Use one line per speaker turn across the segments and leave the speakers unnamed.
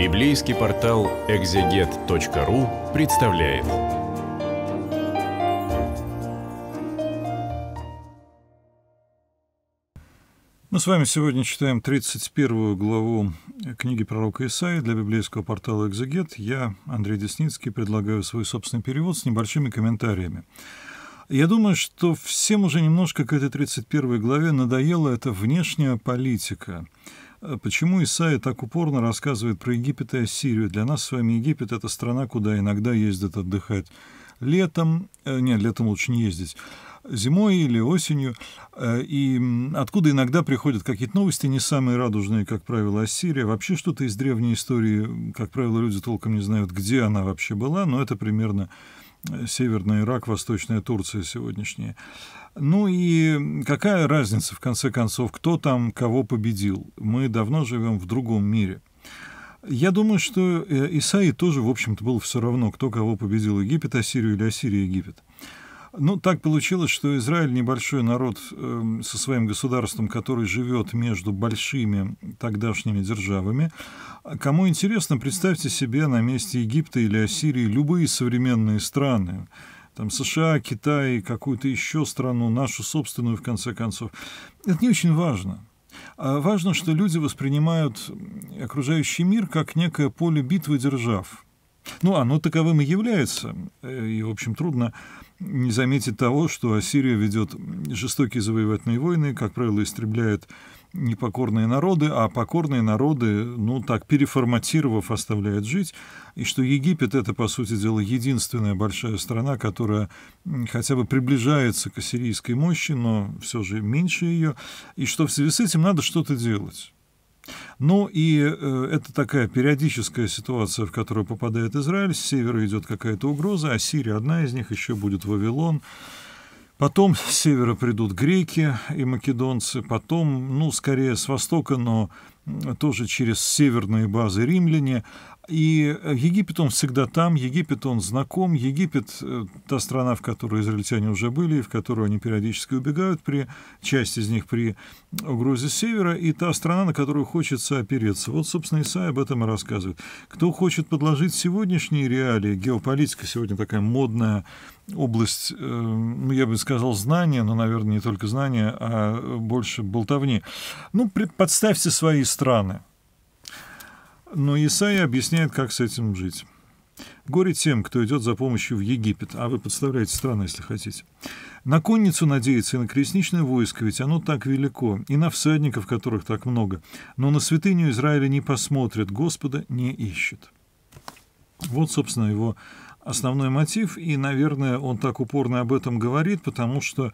Библейский портал экзегет.ру представляет.
Мы с вами сегодня читаем 31 главу книги пророка Исаии для библейского портала «Экзегет». Я, Андрей Десницкий, предлагаю свой собственный перевод с небольшими комментариями. Я думаю, что всем уже немножко к этой 31 главе надоела эта внешняя политика. Почему Исаия так упорно рассказывает про Египет и Ассирию? Для нас с вами Египет — это страна, куда иногда ездят отдыхать летом, э, нет, летом лучше не ездить, зимой или осенью, э, и откуда иногда приходят какие-то новости, не самые радужные, как правило, Ассирия. Вообще что-то из древней истории, как правило, люди толком не знают, где она вообще была, но это примерно Северный Ирак, Восточная Турция сегодняшняя. Ну и какая разница, в конце концов, кто там кого победил? Мы давно живем в другом мире. Я думаю, что э, Исаи тоже, в общем-то, был все равно, кто кого победил, Египет, Ассирию или Ассирия, Египет. Ну, так получилось, что Израиль небольшой народ э, со своим государством, который живет между большими тогдашними державами. Кому интересно, представьте себе на месте Египта или Ассирии любые современные страны. Там США, Китай, какую-то еще страну, нашу собственную, в конце концов. Это не очень важно. А важно, что люди воспринимают окружающий мир как некое поле битвы держав. Ну, оно таковым и является. Э, и, в общем, трудно не заметить того, что Ассирия ведет жестокие завоевательные войны, как правило, истребляет непокорные народы, а покорные народы, ну так, переформатировав, оставляют жить, и что Египет — это, по сути дела, единственная большая страна, которая хотя бы приближается к ассирийской мощи, но все же меньше ее, и что в связи с этим надо что-то делать. Ну и э, это такая периодическая ситуация, в которую попадает Израиль. С севера идет какая-то угроза, а Сирия одна из них, еще будет Вавилон. Потом с севера придут греки и македонцы, потом, ну, скорее с востока, но тоже через северные базы римляне, и э, Египет, он всегда там, Египет, он знаком, Египет э, — та страна, в которой израильтяне уже были, в которую они периодически убегают, при, часть из них при угрозе севера, и та страна, на которую хочется опереться. Вот, собственно, Исаия об этом и рассказывает. Кто хочет подложить сегодняшние реалии, геополитика сегодня такая модная область, э, ну, я бы сказал, знания, но, наверное, не только знания, а больше болтовни. Ну, подставьте свои страны, но Исаия объясняет, как с этим жить. Горе тем, кто идет за помощью в Египет, а вы подставляете страну, если хотите. На конницу надеяться и на колесничное войско, ведь оно так велико, и на всадников, которых так много. Но на святыню Израиля не посмотрят, Господа не ищут. Вот, собственно, его основной мотив, и, наверное, он так упорно об этом говорит, потому что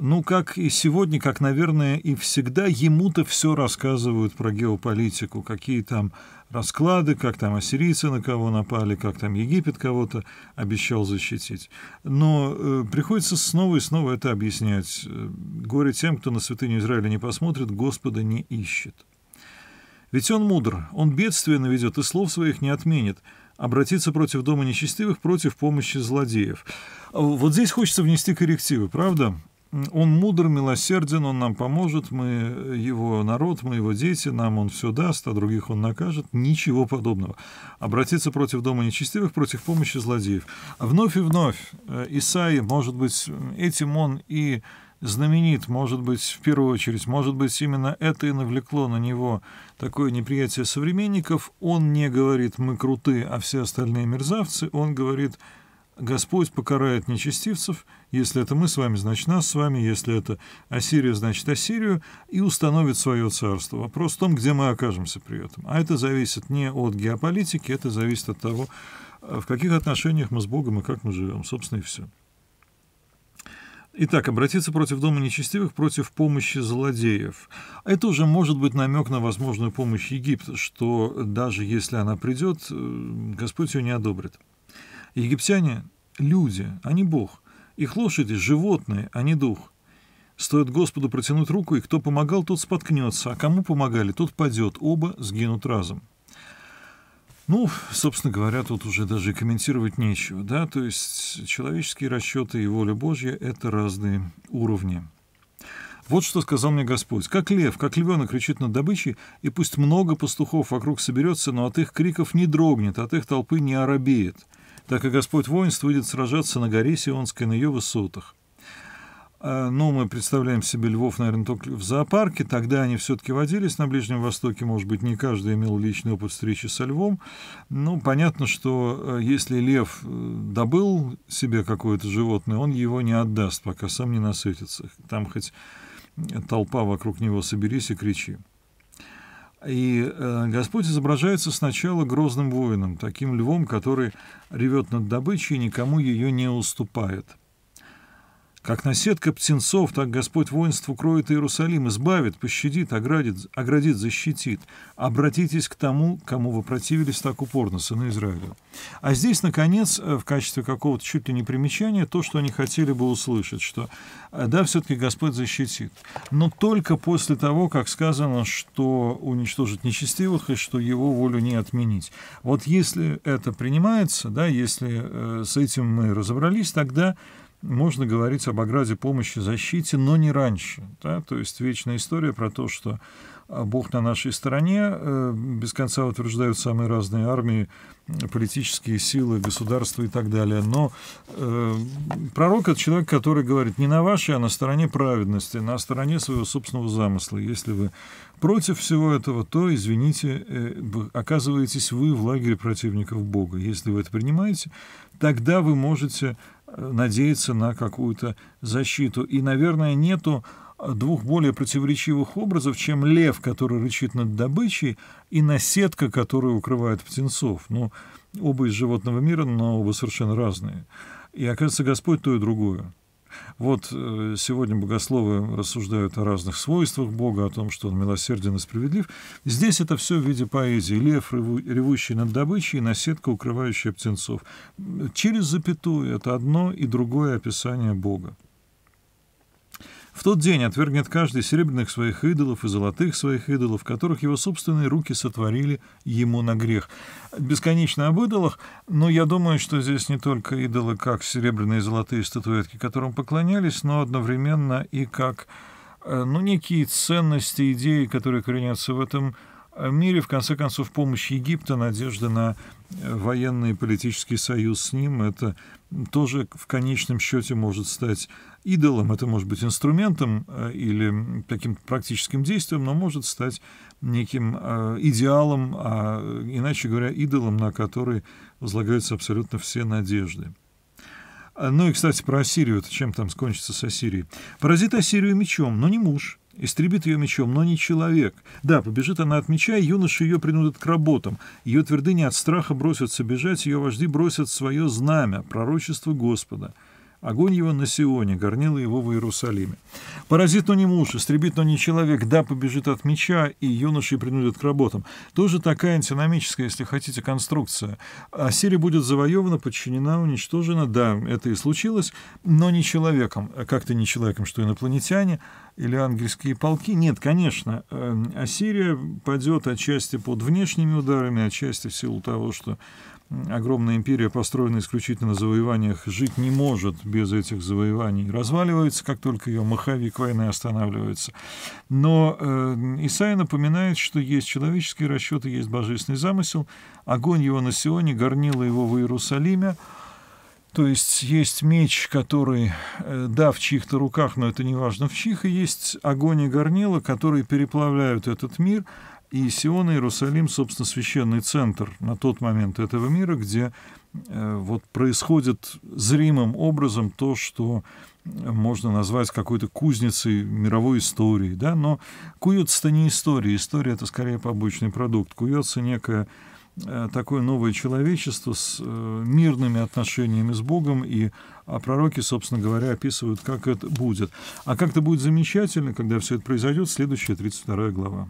ну, как и сегодня, как, наверное, и всегда, ему-то все рассказывают про геополитику, какие там расклады, как там ассирийцы на кого напали, как там Египет кого-то обещал защитить. Но э, приходится снова и снова это объяснять. Горе тем, кто на святыню Израиля не посмотрит, Господа не ищет. Ведь он мудр, он бедствие наведет и слов своих не отменит, обратиться против дома нечестивых, против помощи злодеев. Вот здесь хочется внести коррективы, правда? Он мудр, милосерден, он нам поможет, мы его народ, мы его дети, нам он все даст, а других он накажет. Ничего подобного. Обратиться против дома нечестивых, против помощи злодеев. Вновь и вновь э, Исаи, может быть, этим он и знаменит, может быть, в первую очередь, может быть, именно это и навлекло на него такое неприятие современников. Он не говорит «мы круты, а все остальные мерзавцы», он говорит Господь покарает нечестивцев, если это мы с вами, значит нас с вами, если это Ассирия, значит Ассирию, и установит свое царство. Вопрос в том, где мы окажемся при этом. А это зависит не от геополитики, это зависит от того, в каких отношениях мы с Богом и как мы живем, собственно, и все. Итак, обратиться против дома нечестивых, против помощи злодеев. Это уже может быть намек на возможную помощь Египта, что даже если она придет, э, Господь ее не одобрит. Египтяне — люди, а не Бог. Их лошади — животные, а не дух. Стоит Господу протянуть руку, и кто помогал, тот споткнется, а кому помогали, тот падет, оба сгинут разом. Ну, собственно говоря, тут уже даже комментировать нечего, да, то есть человеческие расчеты и воля Божья — это разные уровни. Вот что сказал мне Господь. Как лев, как львенок кричит над добычей, и пусть много пастухов вокруг соберется, но от их криков не дрогнет, от их толпы не оробеет. Так и Господь воинств выйдет сражаться на горе Сионской, на ее высотах. А, ну, мы представляем себе львов, наверное, только в зоопарке. Тогда они все-таки водились на Ближнем Востоке. Может быть, не каждый имел личный опыт встречи со львом. Ну, понятно, что э, если лев э, добыл себе какое-то животное, он его не отдаст, пока сам не насытится. Там хоть толпа вокруг него соберись и кричи. И э, Господь изображается сначала грозным воином, таким львом, который ревет над добычей и никому ее не уступает – как наседка птенцов, так Господь воинств укроет Иерусалим, избавит, пощадит, оградит, оградит, защитит. Обратитесь к тому, кому вы противились так упорно, сыны Израиля. А здесь, наконец, в качестве какого-то чуть ли не примечания, то, что они хотели бы услышать, что да, все-таки Господь защитит. Но только после того, как сказано, что уничтожит нечестивых и что его волю не отменить. Вот если это принимается, да, если э, с этим мы разобрались, тогда можно говорить об ограде помощи, защите, но не раньше. Да? То есть вечная история про то, что а, Бог на нашей стороне, э, без конца утверждают самые разные армии, политические силы, государства и так далее. Но э, пророк — это человек, который говорит не на вашей, а на стороне праведности, на стороне своего собственного замысла. Если вы против всего этого, то, извините, э, оказываетесь вы в лагере противников Бога. Если вы это принимаете, тогда вы можете надеяться на какую-то защиту. И, наверное, нету двух более противоречивых образов, чем лев, который рычит над добычей, и наседка, которая укрывает птенцов. Ну, оба из животного мира, но оба совершенно разные. И, оказывается, Господь то и другое. Вот э, сегодня богословы рассуждают о разных свойствах Бога, о том, что Он милосерден и справедлив. Здесь это все в виде поэзии. Лев, ревущий над добычей, наседка, укрывающая птенцов. Через запятую это одно и другое описание Бога. В тот день отвергнет каждый серебряных своих идолов и золотых своих идолов, которых его собственные руки сотворили ему на грех. Бесконечно об идолах, но я думаю, что здесь не только идолы, как серебряные и золотые статуэтки, которым поклонялись, но одновременно и как э, ну, некие ценности, идеи, которые коренятся в этом мире, в конце концов, помощь Египта, надежда на э, военный и политический союз с ним, это тоже в конечном счете может стать идолом, это может быть инструментом э, или таким практическим действием, но может стать неким э, идеалом, а иначе говоря, идолом, на который возлагаются абсолютно все надежды. Ну и, кстати, про Ассирию, чем там скончится с Ассирией. Поразит Ассирию мечом, но не муж, истребит ее мечом, но не человек. Да, побежит она от меча, и юноши ее принудят к работам. Ее твердыни от страха бросятся бежать, ее вожди бросят свое знамя, пророчество Господа. Огонь его на Сионе, горнило его в Иерусалиме. Поразит, но не муж, истребит, но не человек, да, побежит от меча, и юноши принудят к работам. Тоже такая антиномическая, если хотите, конструкция. Ассирия будет завоевана, подчинена, уничтожена, да, это и случилось, но не человеком. Как-то не человеком, что инопланетяне или ангельские полки. Нет, конечно, э, Ассирия падет отчасти под внешними ударами, отчасти в силу того, что огромная империя, построенная исключительно на завоеваниях, жить не может без этих завоеваний. Разваливается, как только ее маховик войны останавливается. Но э, Исаия напоминает, что есть человеческие расчеты, есть божественный замысел. Огонь его на Сионе, горнило его в Иерусалиме. То есть есть меч, который, э, да, в чьих-то руках, но это не важно в чьих, и есть огонь и горнило, которые переплавляют этот мир – и Сион и Иерусалим, собственно, священный центр на тот момент этого мира, где э, вот происходит зримым образом то, что можно назвать какой-то кузницей мировой истории, да, но куется-то не история, история это скорее побочный продукт, куется некое э, такое новое человечество с э, мирными отношениями с Богом, и а пророки, собственно говоря, описывают, как это будет. А как это будет замечательно, когда все это произойдет, следующая 32 глава.